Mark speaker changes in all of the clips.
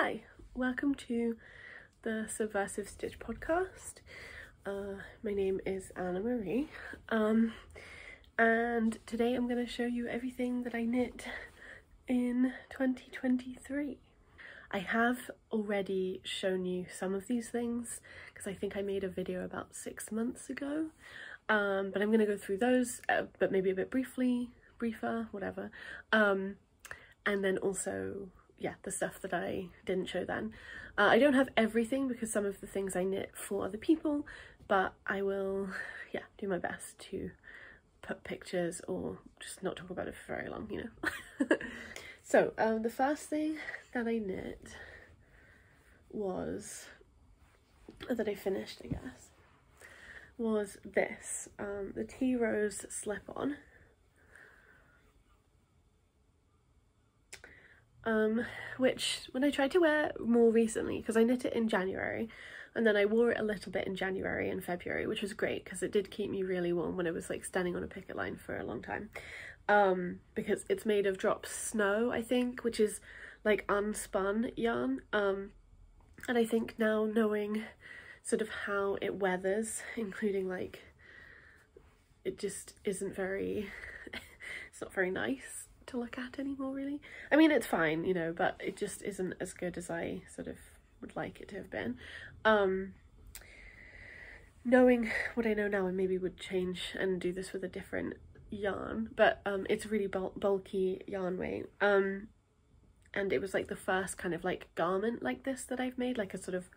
Speaker 1: Hi, welcome to the Subversive Stitch podcast. Uh, my name is Anna Marie, um, and today I'm going to show you everything that I knit in 2023. I have already shown you some of these things because I think I made a video about six months ago, um, but I'm going to go through those, uh, but maybe a bit briefly, briefer, whatever. Um, and then also yeah, the stuff that I didn't show then. Uh, I don't have everything because some of the things I knit for other people, but I will, yeah, do my best to put pictures or just not talk about it for very long, you know. so, um, the first thing that I knit was, that I finished, I guess, was this, um, the Tea Rose slip-on. Um, which when I tried to wear more recently, because I knit it in January, and then I wore it a little bit in January and February, which was great because it did keep me really warm when I was like standing on a picket line for a long time. Um, because it's made of Drops Snow, I think, which is like unspun yarn. Um, and I think now knowing sort of how it weathers, including like, it just isn't very, it's not very nice to look at anymore really. I mean it's fine, you know, but it just isn't as good as I sort of would like it to have been. Um, knowing what I know now I maybe would change and do this with a different yarn, but um, it's really bul bulky yarn weight. Um, and it was like the first kind of like garment like this that I've made, like a sort of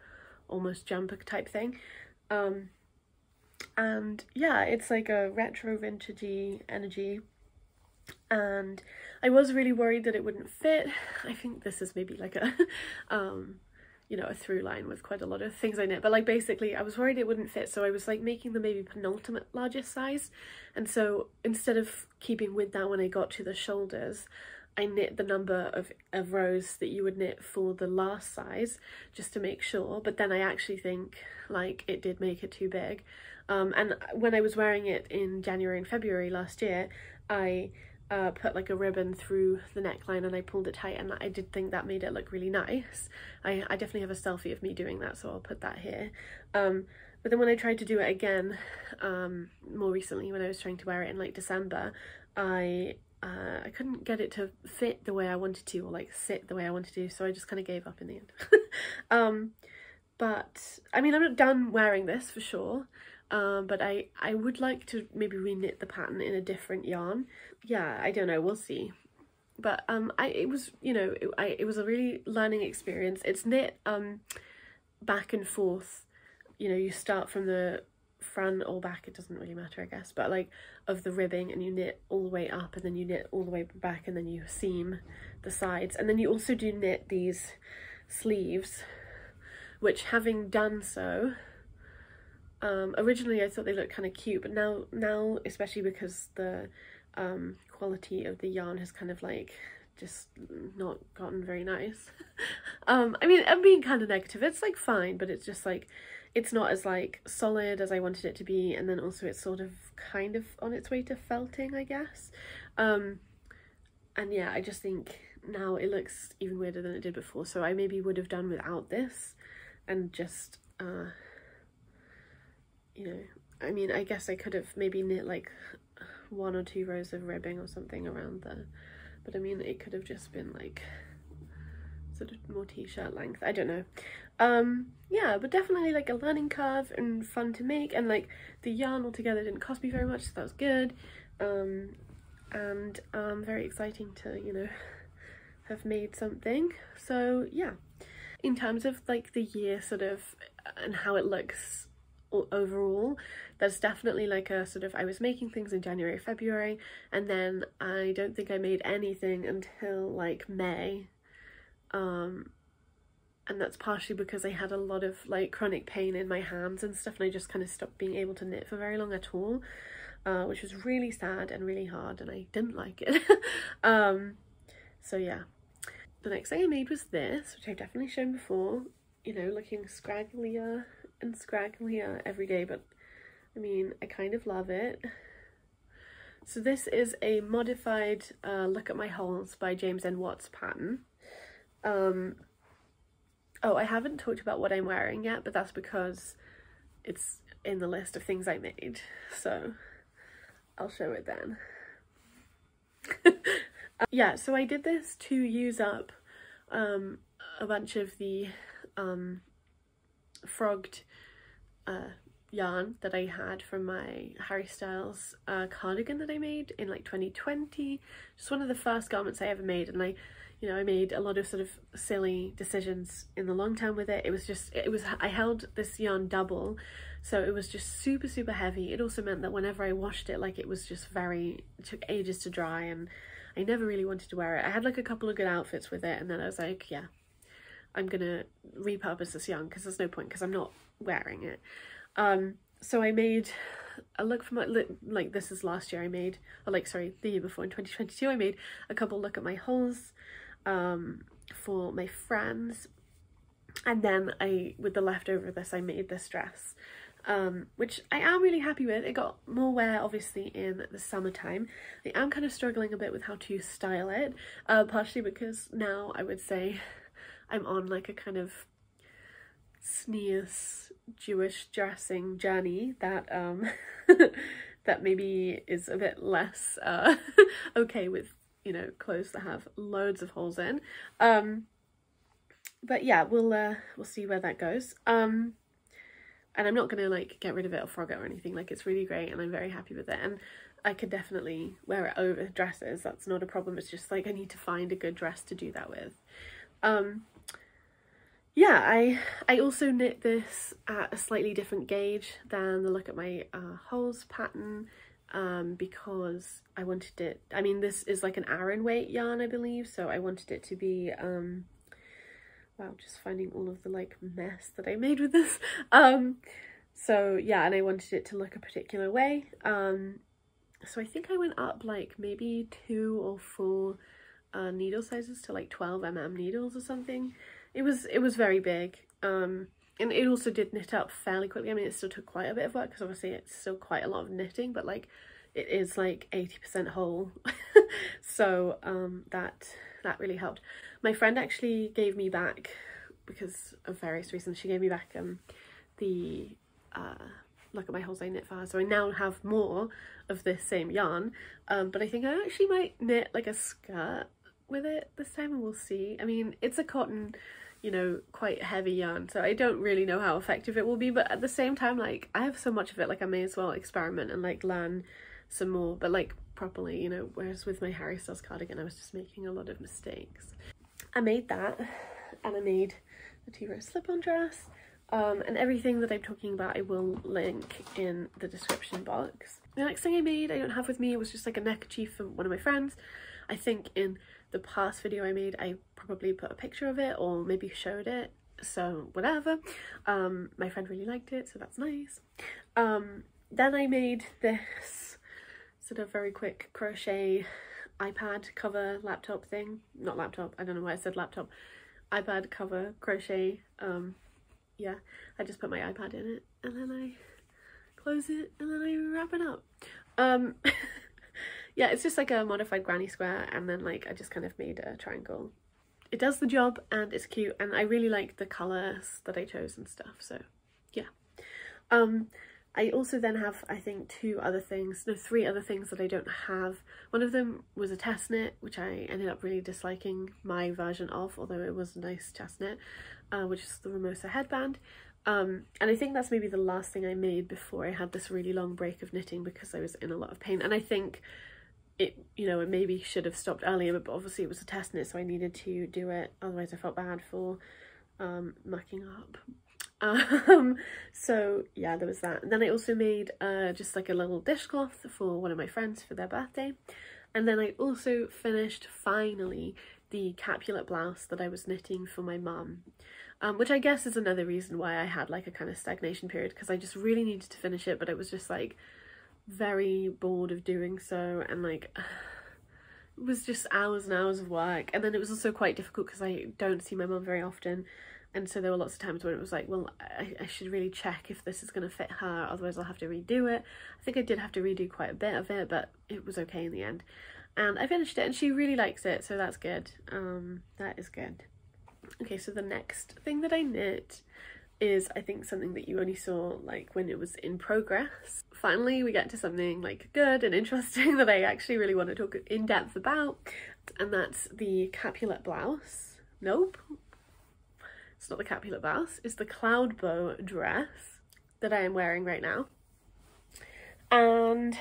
Speaker 1: almost jumper type thing. Um, and yeah, it's like a retro vintagey energy and I was really worried that it wouldn't fit. I think this is maybe like a, um, you know, a through line with quite a lot of things I knit, but like basically I was worried it wouldn't fit, so I was like making the maybe penultimate largest size, and so instead of keeping with that when I got to the shoulders, I knit the number of, of rows that you would knit for the last size just to make sure, but then I actually think like it did make it too big. Um, and when I was wearing it in January and February last year, I uh, put like a ribbon through the neckline and I pulled it tight and I did think that made it look really nice. I, I definitely have a selfie of me doing that so I'll put that here. Um, but then when I tried to do it again um, more recently when I was trying to wear it in like December, I uh, I couldn't get it to fit the way I wanted to or like sit the way I wanted to so I just kind of gave up in the end. um, but I mean I'm not done wearing this for sure um, but I, I would like to maybe reknit the pattern in a different yarn. Yeah, I don't know, we'll see. But um, I it was, you know, it, I, it was a really learning experience. It's knit um, back and forth. You know, you start from the front or back, it doesn't really matter, I guess, but like of the ribbing and you knit all the way up and then you knit all the way back and then you seam the sides. And then you also do knit these sleeves, which having done so, um, originally I thought they looked kind of cute, but now, now especially because the um, quality of the yarn has kind of like just not gotten very nice. um, I mean, I'm being kind of negative. It's like fine, but it's just like, it's not as like solid as I wanted it to be. And then also it's sort of kind of on its way to felting, I guess. Um, and yeah, I just think now it looks even weirder than it did before. So I maybe would have done without this and just, uh, you know, I mean, I guess I could have maybe knit like one or two rows of ribbing or something around there. But I mean, it could have just been like sort of more t-shirt length. I don't know. Um, yeah, but definitely like a learning curve and fun to make. And like the yarn altogether didn't cost me very much, so that was good. Um, and um, very exciting to, you know, have made something. So yeah, in terms of like the year sort of and how it looks overall there's definitely like a sort of I was making things in January February and then I don't think I made anything until like May. Um and that's partially because I had a lot of like chronic pain in my hands and stuff and I just kind of stopped being able to knit for very long at all uh, which was really sad and really hard and I didn't like it. Um so yeah. The next thing I made was this which I've definitely shown before you know looking scragglier and scragglier every day, but I mean, I kind of love it. So this is a modified uh, Look at My Holes by James N. Watts pattern. Um, oh I haven't talked about what I'm wearing yet but that's because it's in the list of things I made so I'll show it then. uh, yeah so I did this to use up um, a bunch of the um, frogged uh, yarn that I had from my Harry Styles uh, cardigan that I made in like 2020. Just one of the first garments I ever made and I, you know, I made a lot of sort of silly decisions in the long term with it. It was just, it was, I held this yarn double so it was just super super heavy. It also meant that whenever I washed it like it was just very, took ages to dry and I never really wanted to wear it. I had like a couple of good outfits with it and then I was like, yeah, I'm gonna repurpose this yarn because there's no point because I'm not wearing it. Um, so I made a look for my, like this is last year I made, or like sorry, the year before in 2022 I made a couple look at my holes um, for my friends. And then I, with the leftover of this, I made this dress, um, which I am really happy with. It got more wear obviously in the summertime. I am kind of struggling a bit with how to style it, uh, partially because now I would say I'm on like a kind of tznius Jewish dressing journey that um that maybe is a bit less uh okay with you know clothes that have loads of holes in. Um but yeah we'll uh we'll see where that goes. Um and I'm not gonna like get rid of it or frog it or anything. Like it's really great and I'm very happy with it. And I could definitely wear it over dresses. That's not a problem. It's just like I need to find a good dress to do that with. Um yeah, I I also knit this at a slightly different gauge than the look at my uh, holes pattern um, because I wanted it, I mean this is like an Aran weight yarn I believe, so I wanted it to be, um, wow, just finding all of the like mess that I made with this. Um, so yeah, and I wanted it to look a particular way. Um, so I think I went up like maybe two or four uh, needle sizes to like 12 mm needles or something it was it was very big um and it also did knit up fairly quickly. I mean it still took quite a bit of work because obviously it's still quite a lot of knitting but like it is like 80% whole. So um that that really helped. My friend actually gave me back because of various reasons she gave me back um the uh look at my I knit her so I now have more of this same yarn um but I think I actually might knit like a skirt with it this time and we'll see I mean it's a cotton you know, quite heavy yarn, so I don't really know how effective it will be, but at the same time, like, I have so much of it, like, I may as well experiment and, like, learn some more, but, like, properly, you know, whereas with my Harry Styles cardigan, I was just making a lot of mistakes. I made that, and I made the Tea Rose slip-on dress, um, and everything that I'm talking about I will link in the description box. The next thing I made I don't have with me was just like a neckerchief from one of my friends. I think in the past video I made I probably put a picture of it or maybe showed it. So whatever. Um my friend really liked it so that's nice. Um then I made this sort of very quick crochet iPad cover laptop thing. Not laptop I don't know why I said laptop. iPad cover crochet um yeah. I just put my iPad in it and then I close it and then I wrap it up. Um yeah, it's just like a modified granny square and then like I just kind of made a triangle. It does the job and it's cute and I really like the colours that I chose and stuff, so yeah. Um, I also then have, I think, two other things, no, three other things that I don't have. One of them was a test knit, which I ended up really disliking my version of, although it was a nice test knit, uh, which is the Ramosa headband. Um, and I think that's maybe the last thing I made before I had this really long break of knitting because I was in a lot of pain. And I think it you know it maybe should have stopped earlier but obviously it was a test knit so I needed to do it. Otherwise I felt bad for um mucking up. Um so yeah there was that. And then I also made uh just like a little dishcloth for one of my friends for their birthday. And then I also finished finally the Capulet blouse that I was knitting for my mum um, which I guess is another reason why I had like a kind of stagnation period because I just really needed to finish it but it was just like very bored of doing so and like it was just hours and hours of work. And then it was also quite difficult because I don't see my mum very often. And so there were lots of times when it was like well I, I should really check if this is going to fit her otherwise I'll have to redo it. I think I did have to redo quite a bit of it but it was okay in the end. And I finished it and she really likes it so that's good. Um that is good. Okay so the next thing that I knit is I think something that you only saw like when it was in progress. Finally we get to something like good and interesting that I actually really want to talk in depth about and that's the Capulet blouse. Nope, it's not the Capulet blouse, it's the Cloudbow dress that I am wearing right now. And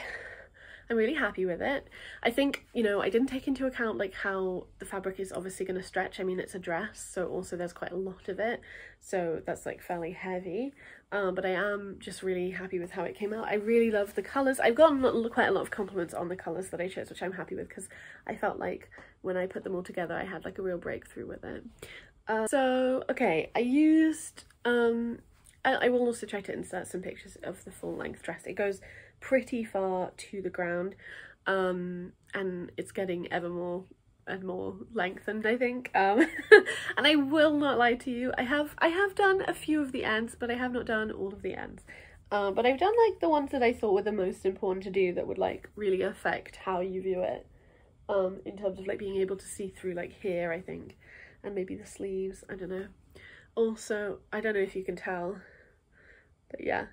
Speaker 1: I'm really happy with it. I think, you know, I didn't take into account like how the fabric is obviously going to stretch. I mean, it's a dress, so also there's quite a lot of it. So that's like fairly heavy. Um, but I am just really happy with how it came out. I really love the colours. I've gotten quite a lot of compliments on the colours that I chose, which I'm happy with because I felt like when I put them all together, I had like a real breakthrough with it. Uh, so, okay, I used, um, I, I will also try to insert some pictures of the full length dress. It goes pretty far to the ground um, and it's getting ever more and more lengthened I think um, and I will not lie to you I have I have done a few of the ends but I have not done all of the ends uh, but I've done like the ones that I thought were the most important to do that would like really affect how you view it um, in terms of like being able to see through like here I think and maybe the sleeves I don't know. Also I don't know if you can tell but yeah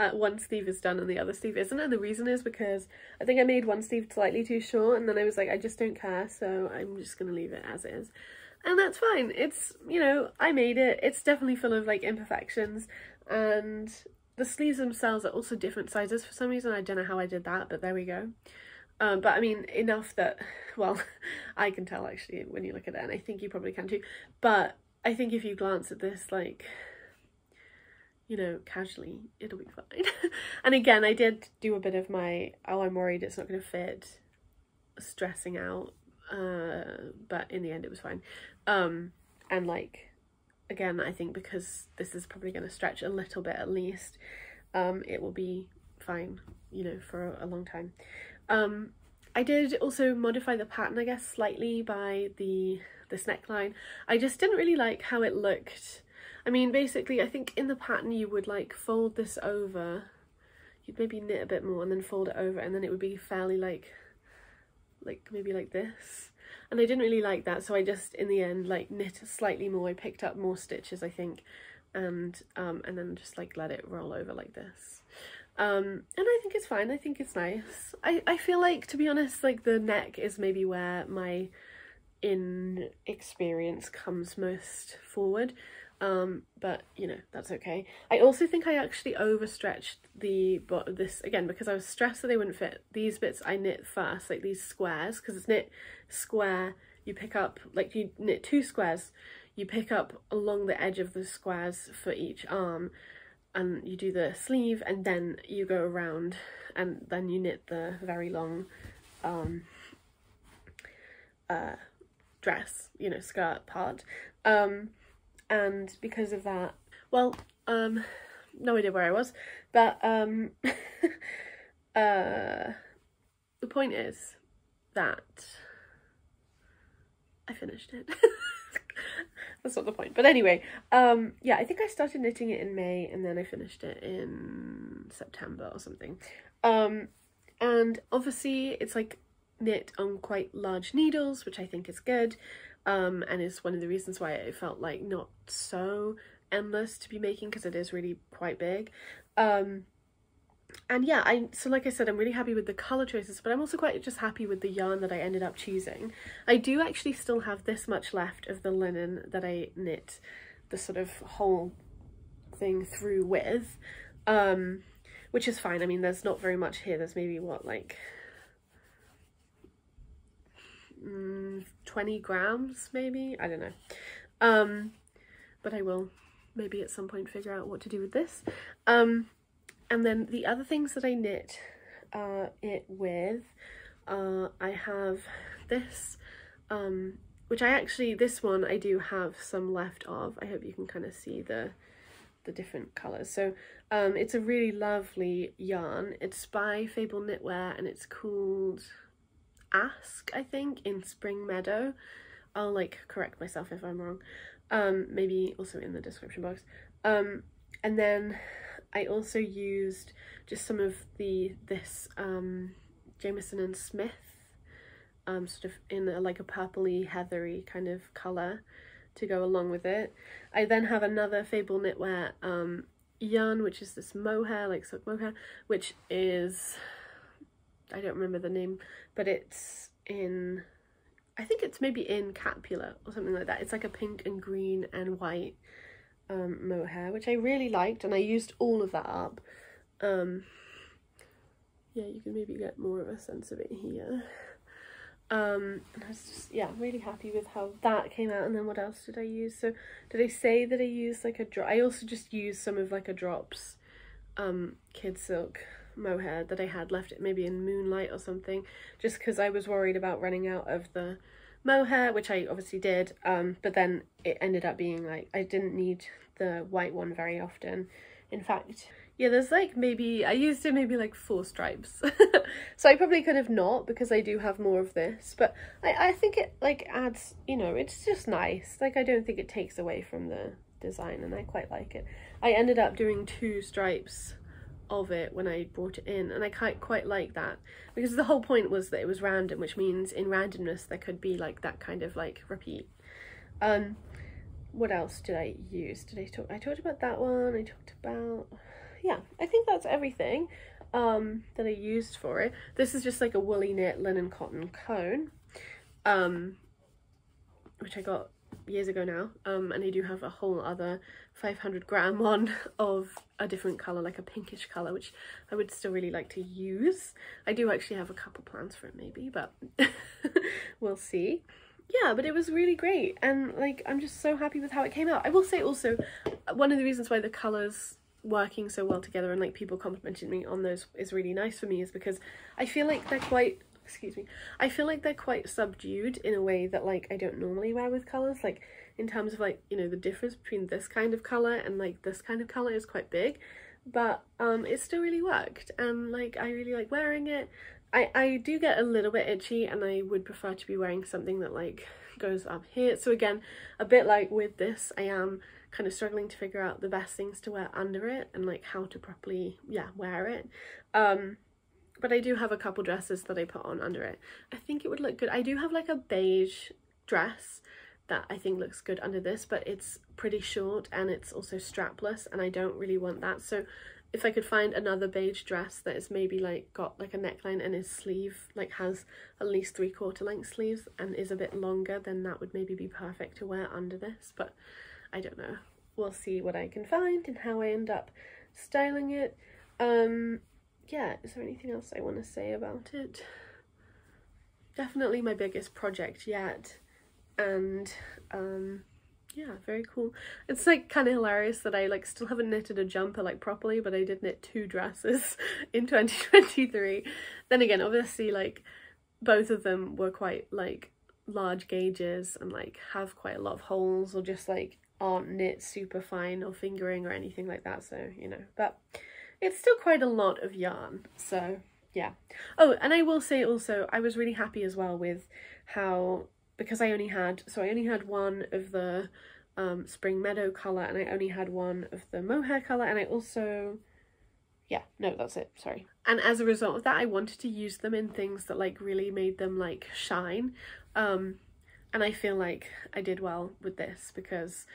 Speaker 1: uh, one sleeve is done and the other sleeve isn't. And the reason is because I think I made one sleeve slightly too short and then I was like I just don't care so I'm just gonna leave it as is. And that's fine. It's you know I made it. It's definitely full of like imperfections. And the sleeves themselves are also different sizes for some reason. I don't know how I did that but there we go. Um, but I mean enough that well I can tell actually when you look at it and I think you probably can too. But I think if you glance at this like you know, casually, it'll be fine. and again, I did do a bit of my, oh, I'm worried it's not going to fit, stressing out, uh, but in the end it was fine. Um, and like, again, I think because this is probably going to stretch a little bit at least, um, it will be fine, you know, for a, a long time. Um, I did also modify the pattern, I guess, slightly by the this neckline. I just didn't really like how it looked I mean, basically, I think in the pattern you would like fold this over. You'd maybe knit a bit more and then fold it over and then it would be fairly like, like maybe like this. And I didn't really like that, so I just, in the end, like knit slightly more. I picked up more stitches, I think, and um, and then just like let it roll over like this. Um, and I think it's fine. I think it's nice. I, I feel like, to be honest, like the neck is maybe where my in experience comes most forward um but you know that's okay. I also think i actually overstretched the but this again because i was stressed that they wouldn't fit. These bits i knit first like these squares because it's knit square you pick up like you knit two squares you pick up along the edge of the squares for each arm and you do the sleeve and then you go around and then you knit the very long um uh dress you know skirt part. Um and because of that, well, um, no idea where I was, but um, uh, the point is that I finished it. That's not the point. But anyway, um, yeah, I think I started knitting it in May and then I finished it in September or something. Um, and obviously it's like knit on quite large needles, which I think is good um, and it's one of the reasons why it felt like not so endless to be making because it is really quite big. Um, and yeah, I so like I said, I'm really happy with the colour choices, but I'm also quite just happy with the yarn that I ended up choosing. I do actually still have this much left of the linen that I knit the sort of whole thing through with, um, which is fine. I mean, there's not very much here. There's maybe, what, like mm, 20 grams maybe? I don't know. Um but i will maybe at some point figure out what to do with this. Um and then the other things that i knit uh it with uh i have this um which i actually this one i do have some left of. I hope you can kind of see the the different colors. So um it's a really lovely yarn. It's by Fabel Knitwear and it's called ask I think in Spring Meadow. I'll like correct myself if I'm wrong. Um maybe also in the description box. Um and then I also used just some of the this um Jamieson and Smith um sort of in a, like a purpley heathery kind of color to go along with it. I then have another Fabel Knitwear um, yarn, which is this mohair, like silk mohair, which is, I don't remember the name, but it's in, I think it's maybe in Capulet or something like that. It's like a pink and green and white um, mohair, which I really liked, and I used all of that up. Um, yeah, you can maybe get more of a sense of it here. Um, and I was just, yeah, really happy with how that came out. And then what else did I use? So did I say that I used like a drop? I also just used some of like a drops um, kid silk mohair that I had left it maybe in Moonlight or something, just because I was worried about running out of the mohair, which I obviously did, um, but then it ended up being like, I didn't need the white one very often. In fact, yeah, there's like maybe, I used it maybe like four stripes. so I probably could have not because I do have more of this. But I, I think it like adds, you know, it's just nice. Like I don't think it takes away from the design and I quite like it. I ended up doing two stripes of it when I brought it in and I quite quite like that because the whole point was that it was random which means in randomness there could be like that kind of like repeat um what else did I use did I talk I talked about that one I talked about yeah, I think that's everything um, that I used for it. This is just like a Woolyknit linen cotton cone, um, which I got years ago now. Um, and I do have a whole other 500 gram one of a different colour, like a pinkish colour, which I would still really like to use. I do actually have a couple plans for it maybe, but we'll see. Yeah but it was really great and like i'm just so happy with how it came out. I will say also one of the reasons why the colors working so well together and like people complimenting me on those is really nice for me is because I feel like they're quite excuse me I feel like they're quite subdued in a way that like I don't normally wear with colours like in terms of like you know the difference between this kind of colour and like this kind of colour is quite big. But um it still really worked. And like I really like wearing it. I, I do get a little bit itchy and I would prefer to be wearing something that like goes up here. So again a bit like with this I am kind of struggling to figure out the best things to wear under it and like how to properly yeah wear it. Um but I do have a couple dresses that I put on under it. I think it would look good. I do have like a beige dress that I think looks good under this but it's pretty short and it's also strapless and I don't really want that so if I could find another beige dress that is maybe like got like a neckline and his sleeve like has at least three quarter length sleeves and is a bit longer then that would maybe be perfect to wear under this but I don't know. We'll see what I can find and how I end up styling it. Um, yeah, is there anything else I want to say about it? Definitely my biggest project yet. And um, yeah, very cool. It's like kind of hilarious that I like still haven't knitted a jumper like properly, but I did knit two dresses in 2023. Then again, obviously like both of them were quite like large gauges and like have quite a lot of holes or just like aren't knit super fine or fingering or anything like that so you know but it's still quite a lot of yarn so yeah oh and I will say also I was really happy as well with how because I only had so I only had one of the um, spring meadow colour and I only had one of the mohair colour and I also yeah no that's it sorry. And as a result of that I wanted to use them in things that like really made them like shine. Um and I feel like I did well with this because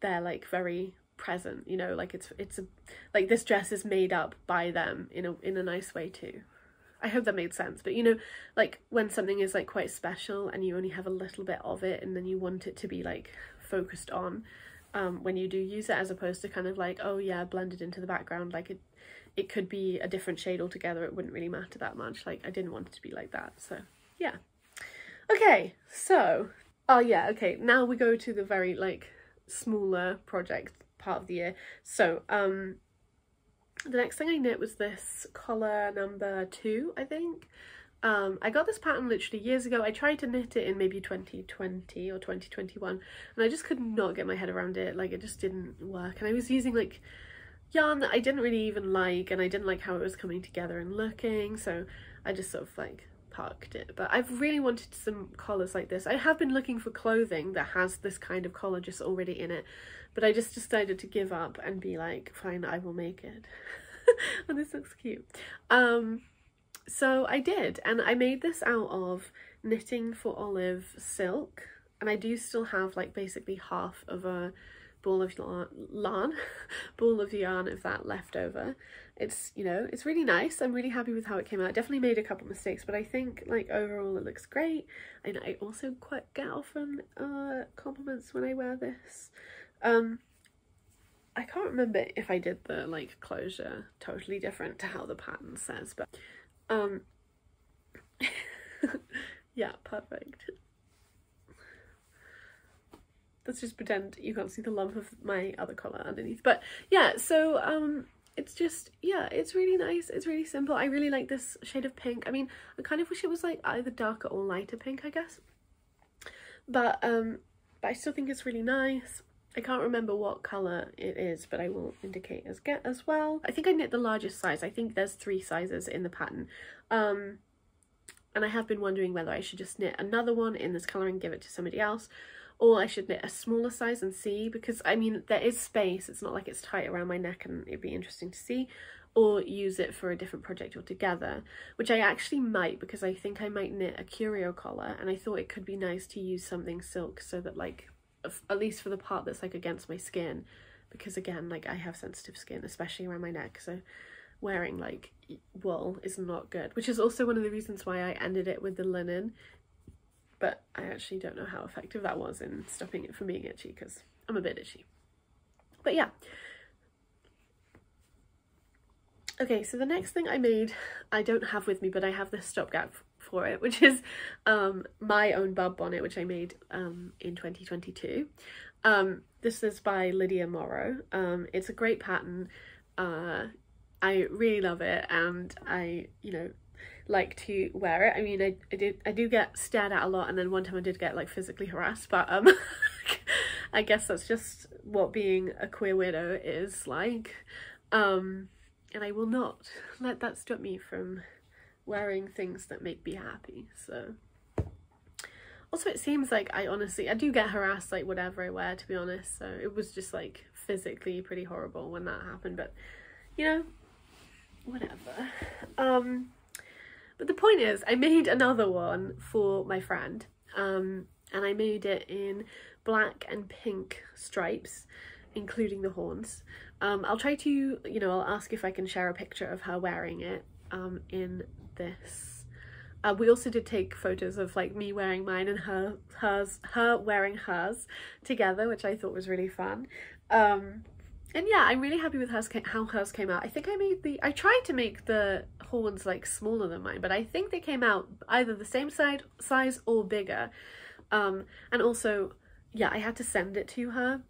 Speaker 1: they're like very present you know like it's it's a like this dress is made up by them in a in a nice way too I hope that made sense but you know like when something is like quite special and you only have a little bit of it and then you want it to be like focused on um when you do use it as opposed to kind of like oh yeah blended into the background like it it could be a different shade altogether it wouldn't really matter that much like I didn't want it to be like that so yeah okay so oh yeah okay now we go to the very like smaller project part of the year. So um, the next thing I knit was this collar number two, I think. Um, I got this pattern literally years ago. I tried to knit it in maybe 2020 or 2021 and I just could not get my head around it. Like it just didn't work. And I was using like yarn that I didn't really even like and I didn't like how it was coming together and looking. So I just sort of like parked it but I've really wanted some collars like this I have been looking for clothing that has this kind of collar just already in it but I just decided to give up and be like fine I will make it and this looks cute um so I did and I made this out of knitting for olive silk and I do still have like basically half of a ball of yarn, ball of yarn of that left over. It's, you know, it's really nice. I'm really happy with how it came out. definitely made a couple mistakes, but I think like overall it looks great. And I also quite get often uh, compliments when I wear this. Um, I can't remember if I did the like closure totally different to how the pattern says, but um, yeah, perfect. Let's just pretend you can't see the lump of my other collar underneath. But yeah, so um, it's just, yeah, it's really nice. It's really simple. I really like this shade of pink. I mean, I kind of wish it was like either darker or lighter pink, I guess. But, um, but I still think it's really nice. I can't remember what colour it is, but I will indicate as get as well. I think I knit the largest size. I think there's three sizes in the pattern. Um, and I have been wondering whether I should just knit another one in this colour and give it to somebody else or I should knit a smaller size and see because I mean there is space it's not like it's tight around my neck and it'd be interesting to see or use it for a different project altogether which I actually might because I think I might knit a curio collar and I thought it could be nice to use something silk so that like at least for the part that's like against my skin because again like I have sensitive skin especially around my neck so wearing like wool is not good which is also one of the reasons why I ended it with the linen but I actually don't know how effective that was in stopping it from being itchy because I'm a bit itchy. But yeah. Okay, so the next thing I made, I don't have with me, but I have this stopgap for it, which is um, my own bub bonnet, which I made um, in 2022. Um, this is by Lydia Morrow. Um, it's a great pattern. Uh, I really love it and I, you know, like to wear it. I mean, I, I did I do get stared at a lot, and then one time I did get like physically harassed. But um, I guess that's just what being a queer widow is like. Um, and I will not let that stop me from wearing things that make me happy. So. Also, it seems like I honestly, I do get harassed like whatever I wear, to be honest. So it was just like physically pretty horrible when that happened. But, you know, whatever. Um, but the point is, I made another one for my friend, um, and I made it in black and pink stripes, including the horns. Um, I'll try to, you know, I'll ask if I can share a picture of her wearing it um, in this. Uh, we also did take photos of like me wearing mine and her hers her wearing hers together, which I thought was really fun. Um, and yeah, I'm really happy with hers, how hers came out. I think I made the, I tried to make the horns like smaller than mine, but I think they came out either the same side, size or bigger. Um, and also, yeah, I had to send it to her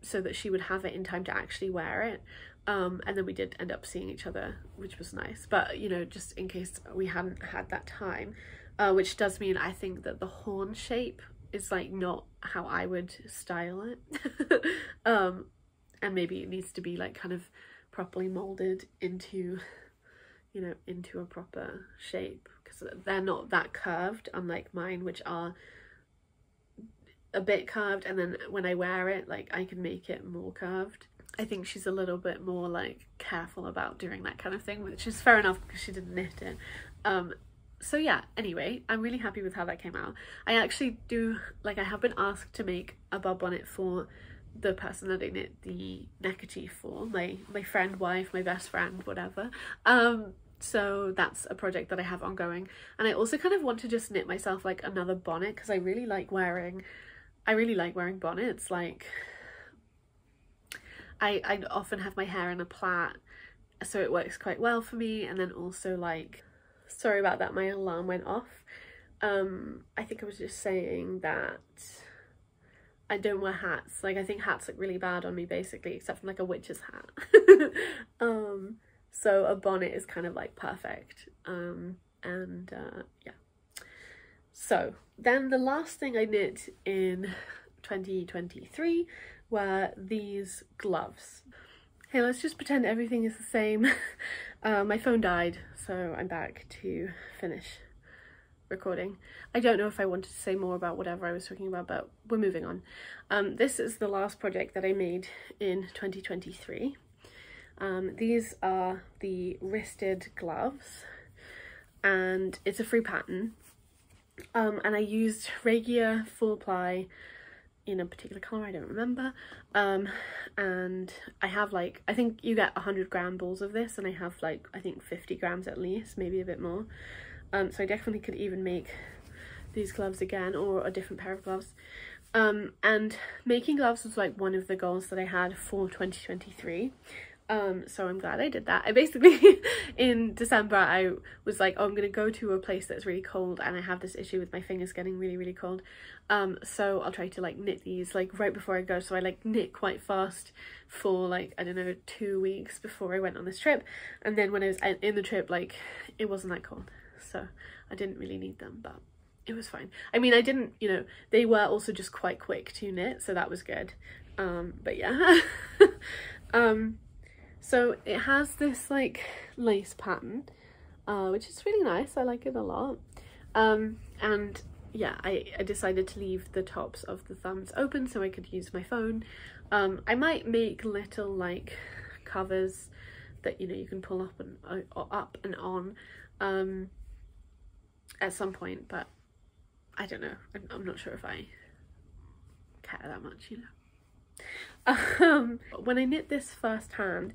Speaker 1: so that she would have it in time to actually wear it. Um, and then we did end up seeing each other, which was nice. But, you know, just in case we hadn't had that time, uh, which does mean I think that the horn shape is like not how I would style it. um, and maybe it needs to be like kind of properly molded into you know into a proper shape because they're not that curved unlike mine which are a bit curved and then when I wear it like I can make it more curved I think she's a little bit more like careful about doing that kind of thing which is fair enough because she didn't knit it um so yeah anyway I'm really happy with how that came out I actually do like I have been asked to make a bub bonnet for the person that I knit the neckerchief for, my my friend, wife, my best friend, whatever. Um, so that's a project that I have ongoing. And I also kind of want to just knit myself like another bonnet because I really like wearing, I really like wearing bonnets. Like, I, I often have my hair in a plait, so it works quite well for me. And then also like, sorry about that, my alarm went off. Um, I think I was just saying that I don't wear hats. Like I think hats look really bad on me basically, except from like a witch's hat. um, so a bonnet is kind of like perfect. Um, and uh, yeah. So then the last thing I knit in 2023 were these gloves. Hey, let's just pretend everything is the same. uh, my phone died, so I'm back to finish recording. I don't know if I wanted to say more about whatever I was talking about, but we're moving on. Um, this is the last project that I made in 2023. Um, these are the Ristid gloves and it's a free pattern. um, and I used Regia full ply in a particular colour, I don't remember. Um, and I have like, I think you get 100 gram balls of this and I have like, I think 50 grams at least, maybe a bit more. Um, so I definitely could even make these gloves again or a different pair of gloves. Um, and making gloves was like one of the goals that I had for 2023 um so i'm glad i did that. I basically in december i was like oh i'm gonna go to a place that's really cold and i have this issue with my fingers getting really really cold. Um so i'll try to like knit these like right before i go. So i like knit quite fast for like i don't know two weeks before i went on this trip. And then when i was in the trip like it wasn't that cold. So i didn't really need them but it was fine. I mean i didn't you know they were also just quite quick to knit so that was good. Um but yeah. Um so it has this like lace pattern, uh, which is really nice. I like it a lot. Um, and yeah, I, I decided to leave the tops of the thumbs open so I could use my phone. Um, I might make little like covers that you know you can pull up and uh, up and on um, at some point, but I don't know. I'm, I'm not sure if I care that much, you know. Um, when I knit this first hand,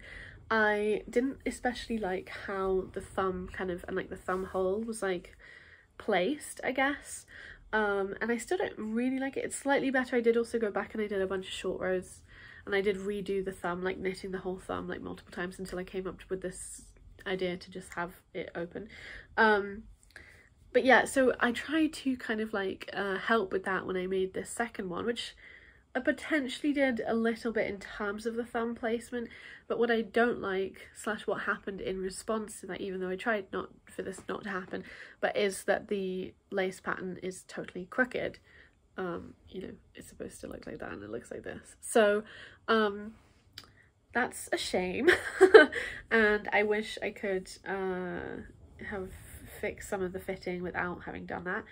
Speaker 1: I didn't especially like how the thumb kind of, and like the thumb hole was like placed, I guess. Um, and I still don't really like it. It's slightly better. I did also go back and I did a bunch of short rows and I did redo the thumb, like knitting the whole thumb like multiple times until I came up with this idea to just have it open. Um, but yeah, so I tried to kind of like uh, help with that when I made this second one, which I potentially did a little bit in terms of the thumb placement, but what I don't like, slash what happened in response to that, even though I tried not for this not to happen, but is that the lace pattern is totally crooked. Um, you know, it's supposed to look like that and it looks like this. So, um, that's a shame. and I wish I could uh, have fixed some of the fitting without having done that.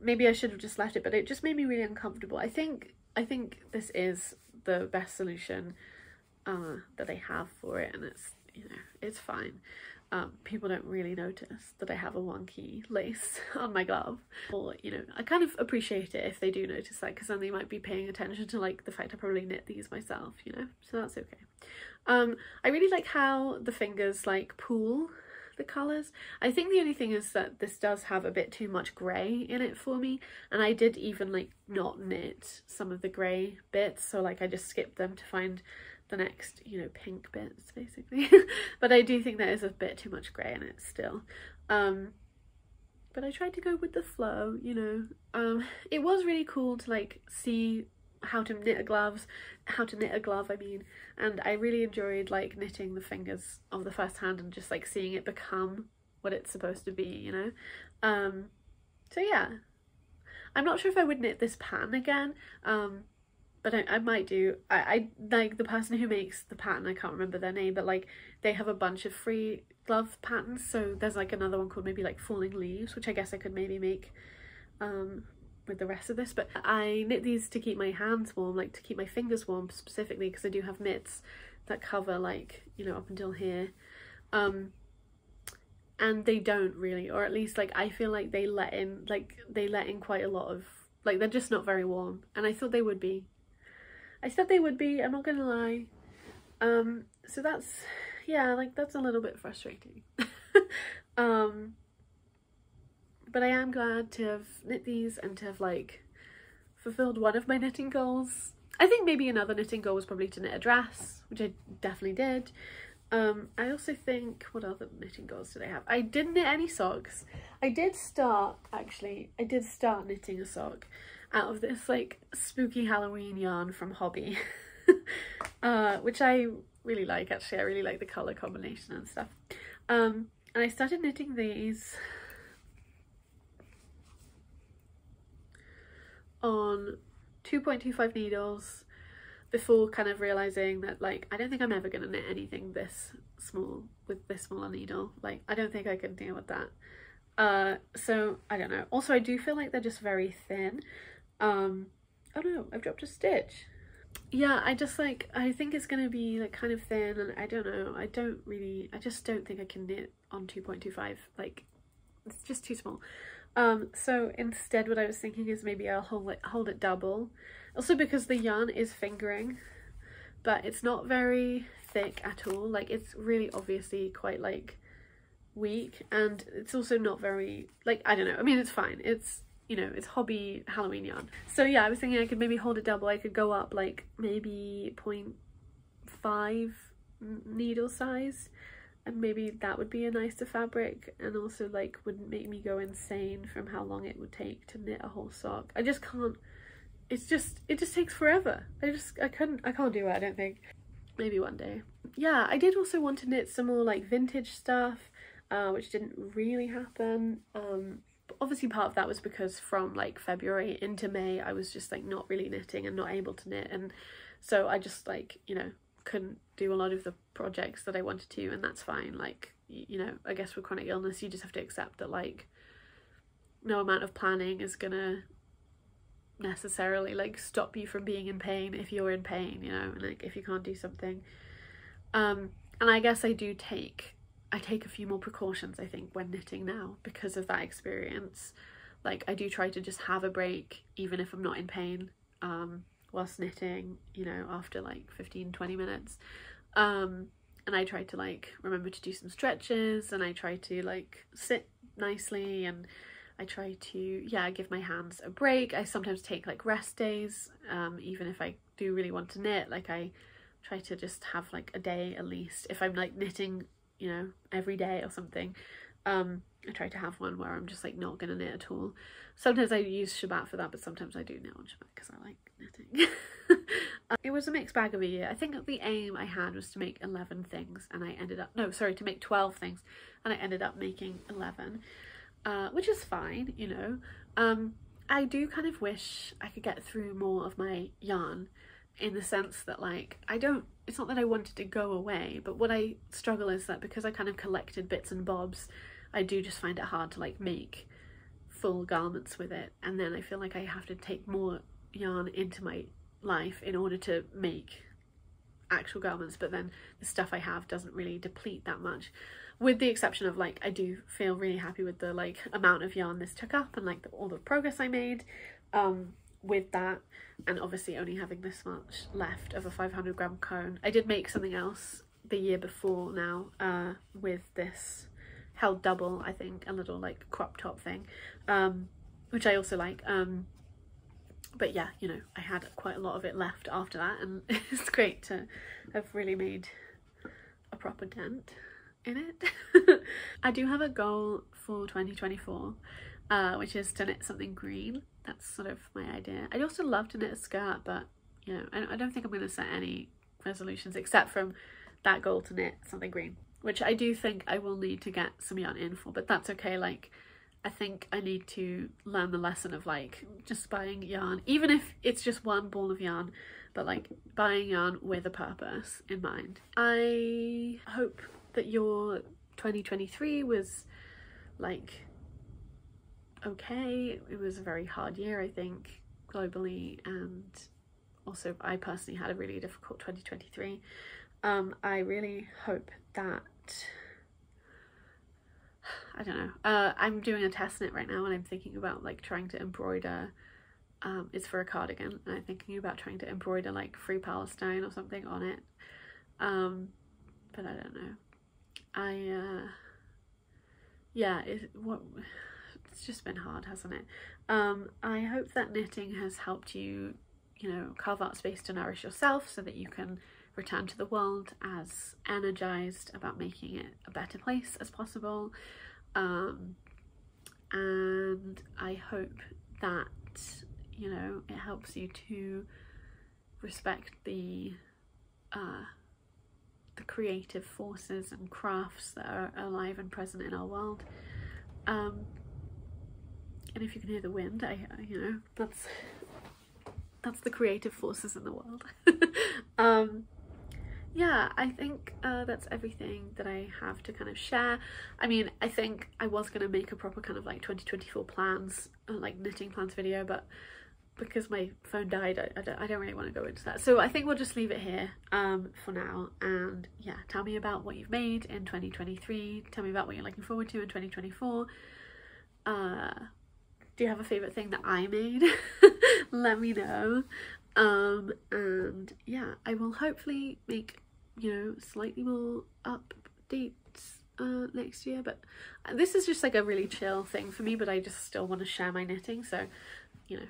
Speaker 1: Maybe I should have just left it, but it just made me really uncomfortable. I think I think this is the best solution uh, that they have for it and it's, you know, it's fine. Um, people don't really notice that I have a wonky lace on my glove. Or, you know, I kind of appreciate it if they do notice that because then they might be paying attention to like the fact I probably knit these myself, you know, so that's okay. Um, I really like how the fingers like pool the colours. I think the only thing is that this does have a bit too much grey in it for me and I did even like not knit some of the grey bits so like I just skipped them to find the next you know pink bits basically. But I do think there is a bit too much grey in it still. Um but I tried to go with the flow you know. Um it was really cool to like see how to knit a gloves how to knit a glove I mean. And I really enjoyed like knitting the fingers of the first hand and just like seeing it become what it's supposed to be you know? Um so yeah. I'm not sure if I would knit this pattern again um but I, I might do. I, I like the person who makes the pattern I can't remember their name but like they have a bunch of free glove patterns. So there's like another one called maybe like falling leaves which I guess I could maybe make um with the rest of this but I knit these to keep my hands warm like to keep my fingers warm specifically because I do have mitts that cover like you know up until here. Um and they don't really or at least like I feel like they let in like they let in quite a lot of like they're just not very warm and I thought they would be. I said they would be I'm not gonna lie. Um so that's yeah like that's a little bit frustrating. Um but I am glad to have knit these and to have like fulfilled one of my knitting goals. I think maybe another knitting goal was probably to knit a dress, which I definitely did. Um, I also think, what other knitting goals did I have? I didn't knit any socks. I did start, actually, I did start knitting a sock out of this like spooky Halloween yarn from Hobbii, uh, which I really like actually. I really like the colour combination and stuff. Um, and I started knitting these on 2.25 needles before kind of realizing that like I don't think I'm ever gonna knit anything this small with this small a needle. Like I don't think I can deal with that. Uh so I don't know. Also I do feel like they're just very thin. Um oh no I've dropped a stitch. Yeah I just like I think it's gonna be like kind of thin and I don't know. I don't really I just don't think I can knit on 2.25 like it's just too small Um, so instead what I was thinking is maybe I'll hold it, hold it double. Also because the yarn is fingering, but it's not very thick at all. Like it's really obviously quite like weak and it's also not very, like, I don't know. I mean, it's fine. It's, you know, it's Hobbii Halloween yarn. So yeah, I was thinking I could maybe hold it double. I could go up like maybe 0.5 needle size and maybe that would be a nicer fabric and also like wouldn't make me go insane from how long it would take to knit a whole sock. I just can't, it's just, it just takes forever. I just, I couldn't, I can't do it, I don't think. Maybe one day. Yeah, I did also want to knit some more like vintage stuff, uh, which didn't really happen. Um, obviously part of that was because from like February into May I was just like not really knitting and not able to knit and so I just like you know couldn't do a lot of the projects that I wanted to and that's fine like you know I guess with chronic illness you just have to accept that like no amount of planning is gonna necessarily like stop you from being in pain if you're in pain you know like if you can't do something. Um and I guess I do take I take a few more precautions I think when knitting now because of that experience. Like I do try to just have a break even if I'm not in pain. Um whilst knitting, you know, after like 15, 20 minutes. Um, and I try to like remember to do some stretches and I try to like sit nicely and I try to, yeah, give my hands a break. I sometimes take like rest days, um, even if I do really want to knit, like I try to just have like a day at least. If I'm like knitting, you know, every day or something, um, I try to have one where I'm just like not gonna knit at all. Sometimes I use Shabbat for that, but sometimes I do knit on Shabbat because I like knitting. uh, it was a mixed bag of a year. I think the aim I had was to make 11 things and I ended up, no, sorry, to make 12 things and I ended up making 11, uh, which is fine, you know. Um, I do kind of wish I could get through more of my yarn in the sense that like I don't it's not that I wanted to go away but what I struggle is that because I kind of collected bits and bobs I do just find it hard to like make full garments with it and then I feel like I have to take more yarn into my life in order to make actual garments but then the stuff I have doesn't really deplete that much. With the exception of like I do feel really happy with the like amount of yarn this took up and like the, all the progress I made um with that and obviously only having this much left of a 500 gram cone. I did make something else the year before now uh with this held double I think a little like crop top thing um which I also like um but yeah you know I had quite a lot of it left after that and it's great to have really made a proper dent in it. I do have a goal for 2024 uh which is to knit something green. That's sort of my idea. I'd also love to knit a skirt but you know I, I don't think I'm going to set any resolutions except from that goal to knit something green which I do think I will need to get some yarn in for, but that's okay. Like, I think I need to learn the lesson of like just buying yarn, even if it's just one ball of yarn, but like buying yarn with a purpose in mind. I hope that your 2023 was like okay. It was a very hard year, I think, globally, and also I personally had a really difficult 2023. Um, I really hope that I don't know. Uh, I'm doing a test knit right now and I'm thinking about like trying to embroider. Um, it's for a cardigan and I'm thinking about trying to embroider like Free Palestine or something on it. Um, but I don't know. I, uh, yeah, it, what, it's just been hard, hasn't it? Um, I hope that knitting has helped you, you know, carve out space to nourish yourself so that you can return to the world as energized about making it a better place as possible. Um, and I hope that, you know, it helps you to respect the uh, the creative forces and crafts that are alive and present in our world. Um, and if you can hear the wind, I, you know, that's that's the creative forces in the world. um, yeah, I think uh, that's everything that I have to kind of share. I mean, I think I was going to make a proper kind of like 2024 plans, uh, like knitting plans video, but because my phone died, I, I, don't, I don't really want to go into that. So I think we'll just leave it here um, for now. And yeah, tell me about what you've made in 2023. Tell me about what you're looking forward to in 2024. Uh, do you have a favorite thing that I made? Let me know. Um, and yeah, I will hopefully make, you know, slightly more updates uh, next year. But this is just like a really chill thing for me, but I just still want to share my knitting. So, you know,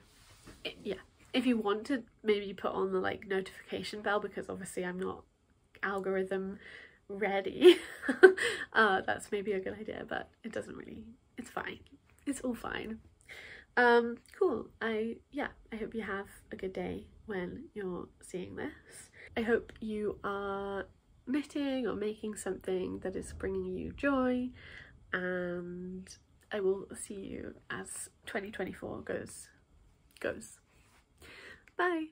Speaker 1: it, yeah. If you want to maybe put on the like notification bell because obviously I'm not algorithm ready, uh, that's maybe a good idea, but it doesn't really, it's fine. It's all fine. Um, cool. I, yeah, I hope you have a good day when you're seeing this. I hope you are knitting or making something that is bringing you joy and I will see you as 2024 goes goes. Bye!